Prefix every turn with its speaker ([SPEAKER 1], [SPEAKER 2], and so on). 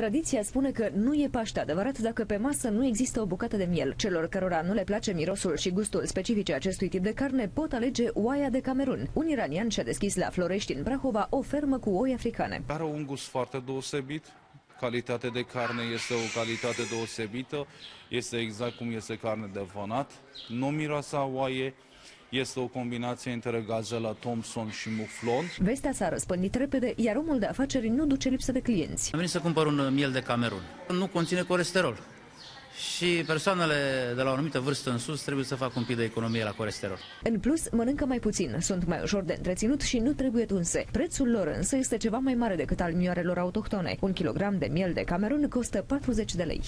[SPEAKER 1] Tradiția spune că nu e Paște adevărat dacă pe masă nu există o bucată de miel. Celor cărora nu le place mirosul și gustul specifice acestui tip de carne pot alege oaia de Camerun. Un iranian și-a deschis la Florești în Prahova o fermă cu oi africane.
[SPEAKER 2] Are un gust foarte deosebit, calitate de carne este o calitate deosebită, este exact cum este carne de vânat, nu miroase a oaie, este o combinație între gazela Thompson și muflon.
[SPEAKER 1] Vestea s-a răspândit repede, iar omul de afaceri nu duce lipsă de clienți.
[SPEAKER 3] Am venit să cumpăr un miel de Camerun. Nu conține colesterol. Și persoanele de la o anumită vârstă în sus trebuie să facă un pic de economie la colesterol.
[SPEAKER 1] În plus, mănâncă mai puțin, sunt mai ușor de întreținut și nu trebuie tunse. Prețul lor însă este ceva mai mare decât al mioarelor autohtone. Un kilogram de miel de Camerun costă 40 de lei.